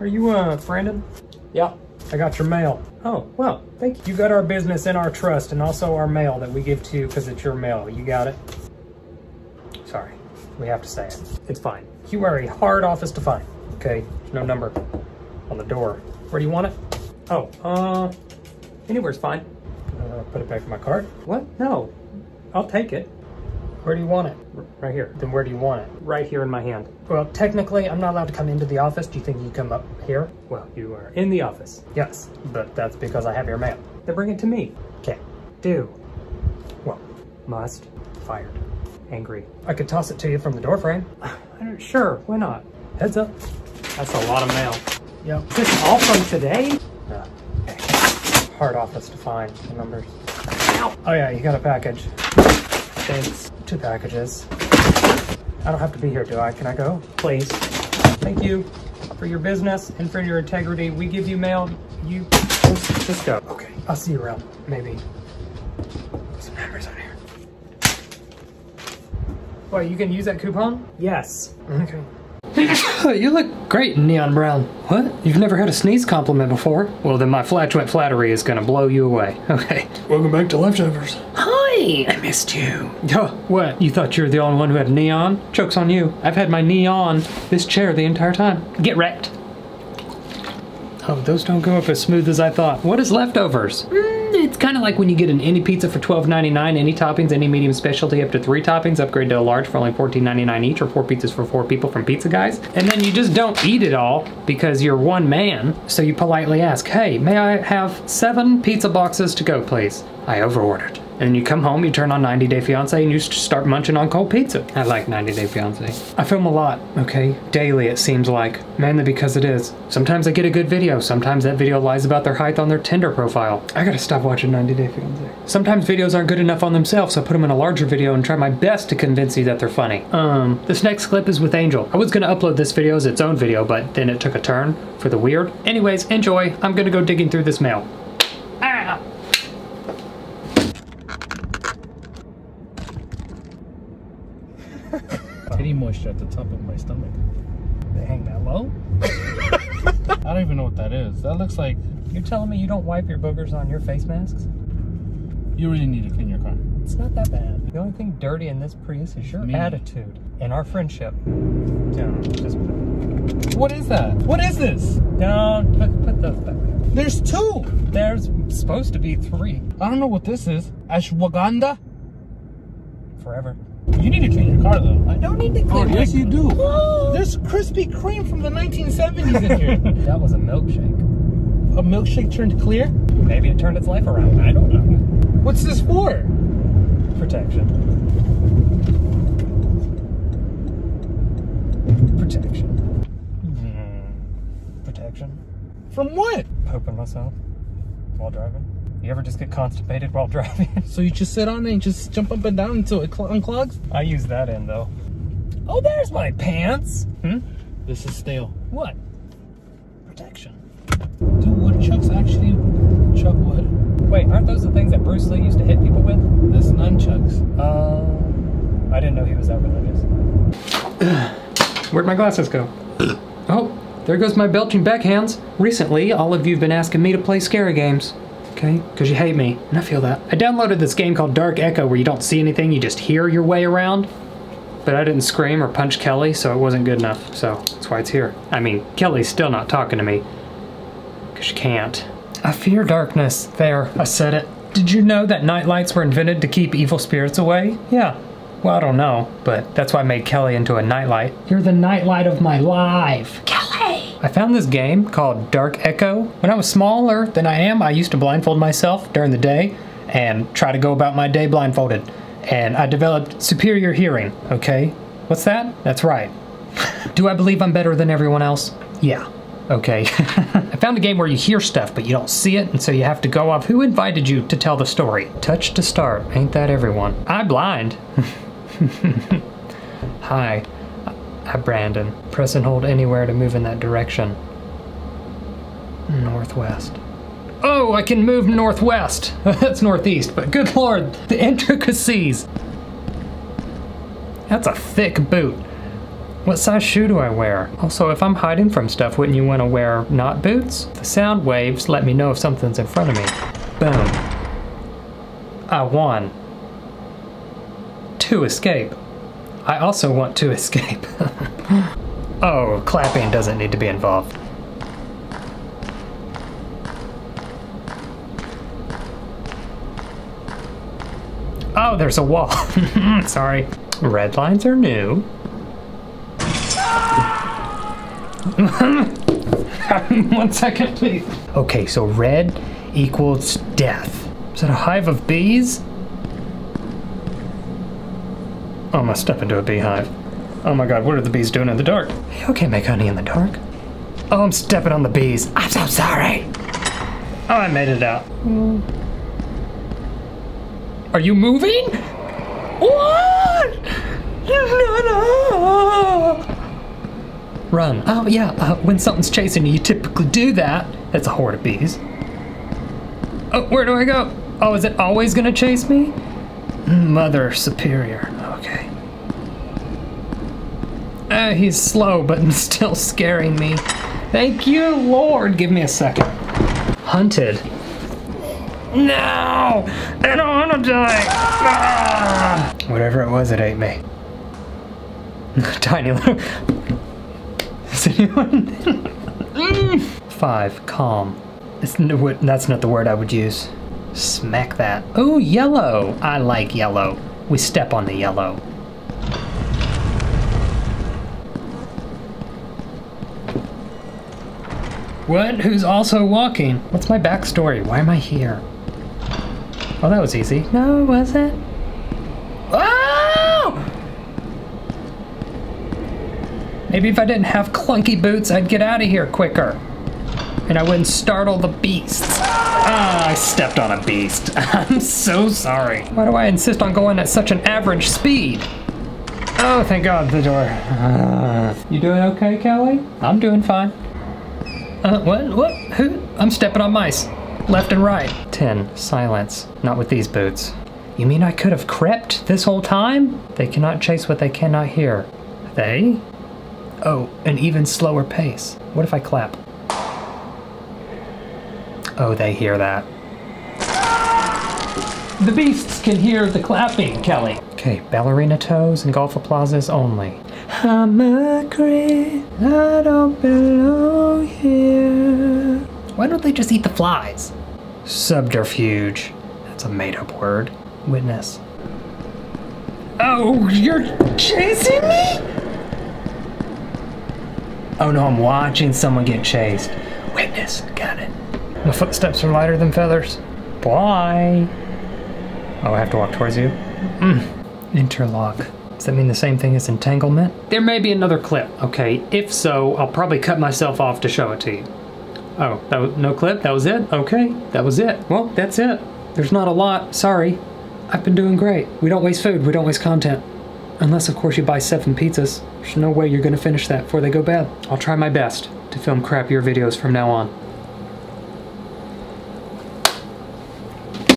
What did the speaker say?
Are you, uh, Brandon? Yeah, I got your mail. Oh, well, thank you. You got our business in our trust and also our mail that we give to you because it's your mail. You got it? Sorry, we have to say it. It's fine. You are a hard office to find, okay? No number on the door. Where do you want it? Oh, uh, anywhere's fine. Uh, put it back in my cart. What? No, I'll take it. Where do you want it? Right here. Then where do you want it? Right here in my hand. Well, technically, I'm not allowed to come into the office. Do you think you come up here? Well, you are in the office. Yes, but that's because I have your mail. Then bring it to me. Okay. Do. Well, must. Fired. Angry. I could toss it to you from the door frame. sure, why not? Heads up. That's a lot of mail. Yep. Is this all from today? No. Okay. Hard office to find the numbers. Ow. Oh yeah, you got a package. Thanks. Two packages. I don't have to be here, do I? Can I go? Please. Thank you for your business and for your integrity. We give you mail. You just, just go. Okay. I'll see you around. Maybe. Some hammers on here. What, you can use that coupon? Yes. Okay. you look great in neon brown. What? You've never had a sneeze compliment before? Well, then my flatulent flattery is gonna blow you away. Okay. Welcome back to Leftovers. I missed you. Oh, what? You thought you were the only one who had neon? Joke's on you. I've had my neon this chair the entire time. Get wrecked. Oh, those don't go up as smooth as I thought. What is leftovers? Mm, it's kind of like when you get an any pizza for $12.99, any toppings, any medium specialty up to three toppings, upgrade to a large for only $14.99 each, or four pizzas for four people from Pizza Guys. And then you just don't eat it all because you're one man. So you politely ask, hey, may I have seven pizza boxes to go, please? I overordered. And you come home, you turn on 90 Day Fiance, and you start munching on cold pizza. I like 90 Day Fiance. I film a lot, okay? Daily, it seems like. Mainly because it is. Sometimes I get a good video, sometimes that video lies about their height on their Tinder profile. I gotta stop watching 90 Day Fiance. Sometimes videos aren't good enough on themselves, so I put them in a larger video and try my best to convince you that they're funny. Um, this next clip is with Angel. I was gonna upload this video as its own video, but then it took a turn for the weird. Anyways, enjoy. I'm gonna go digging through this mail. Ah! Titty moisture at the top of my stomach. They hang that low? I don't even know what that is. That looks like You're telling me you don't wipe your boogers on your face masks? you really need to clean your car. It's not that bad. The only thing dirty in this Prius is your Me. attitude and our friendship. Just What is that? What is this? don't put, put those back. There's two. There's supposed to be three I don't know what this is. Ashwagandha? forever. You need to clean your car though. I don't need to Oh, clean. yes you do. There's Krispy Kreme from the 1970s in here. That was a milkshake. A milkshake turned clear? Maybe it turned its life around. I don't know. What's this for? Protection. Protection. Hmm. Protection. From what? Pooping myself while driving. You ever just get constipated while driving? So you just sit on it and just jump up and down until it cl- unclogs? I use that end though. Oh, there's my pants. Hmm? This is stale. What? Protection. Do woodchucks actually chuck wood? Wait, aren't those the things that Bruce Lee used to hit people with? That's nunchucks. Uh, I didn't know he was that religious. Where'd my glasses go? oh, there goes my belching backhands. Recently, all of you have been asking me to play scary games. Okay? Because you hate me, and I feel that. I downloaded this game called Dark Echo where you don't see anything, you just hear your way around. But I didn't scream or punch Kelly, so it wasn't good enough. So that's why it's here. I mean, Kelly's still not talking to me. Because she can't. I fear darkness. There, I said it. Did you know that nightlights were invented to keep evil spirits away? Yeah. Well, I don't know, but that's why I made Kelly into a nightlight. You're the nightlight of my life. Kelly! I found this game called Dark Echo. When I was smaller than I am, I used to blindfold myself during the day and try to go about my day blindfolded. And I developed superior hearing, okay? What's that? That's right. Do I believe I'm better than everyone else? Yeah. Okay. I found a game where you hear stuff, but you don't see it, and so you have to go off. Who invited you to tell the story? Touch to start. Ain't that everyone? I blind. Hi. I'm Brandon. Press and hold anywhere to move in that direction. Northwest. Oh, I can move northwest. That's northeast, but good lord, the intricacies. That's a thick boot. What size shoe do I wear? Also, if I'm hiding from stuff, wouldn't you want to wear not boots? The sound waves let me know if something's in front of me. Boom. I won. To escape. I also want to escape. oh, clapping doesn't need to be involved. Oh, there's a wall. Sorry. Red lines are new. One second, please. Okay, so red equals death. Is that a hive of bees? Oh, I'm gonna step into a beehive. Oh my god, what are the bees doing in the dark? You can't make honey in the dark. Oh, I'm stepping on the bees. I'm so sorry. Oh, I made it out. Are you moving? What? No, no. Run. Oh, yeah. Uh, when something's chasing you, you typically do that. That's a horde of bees. Oh, where do I go? Oh, is it always gonna chase me? Mother Superior. Okay. Uh, he's slow, but still scaring me. Thank you, Lord. Give me a second. Hunted. No! I don't want to die! Ah! Whatever it was, it ate me. Tiny little. Is anyone? Five. Calm. It's, n- that's not the word I would use. Smack that. Oh, yellow. I like yellow. We step on the yellow. What? Who's also walking? What's my backstory? Why am I here? Oh, that was easy. No, was it? Oh! Maybe if I didn't have clunky boots, I'd get out of here quicker. And I wouldn't startle the beasts. Ah, I stepped on a beast. I'm so sorry. Why do I insist on going at such an average speed? Oh, thank God, the door. Ah. you doing okay, Kelly? I'm doing fine. Uh, what? What? Who? I'm stepping on mice. Left and right. 10. Silence. Not with these boots. You mean I could have crept this whole time? They cannot chase what they cannot hear. They? Oh, an even slower pace. What if I clap? Oh, they hear that. The beasts can hear the clapping, Kelly. Okay, ballerina toes and golf applauses only. I'm a creep, I don't belong here. Why don't they just eat the flies? Subterfuge. That's a made up word. Witness. Oh, you're chasing me? Oh no, I'm watching someone get chased. Witness, got it. My footsteps are lighter than feathers. Bye. Oh, I have to walk towards you? Mm. Interlock. Does that mean the same thing as entanglement? There may be another clip, okay? If so, I'll probably cut myself off to show it to you. Oh, that was no clip? That was it? Okay, that was it. Well, that's it. There's not a lot. Sorry. I've been doing great. We don't waste food, we don't waste content. Unless, of course, you buy seven pizzas. There's no way you're gonna finish that before they go bad. I'll try my best to film crappier videos from now on.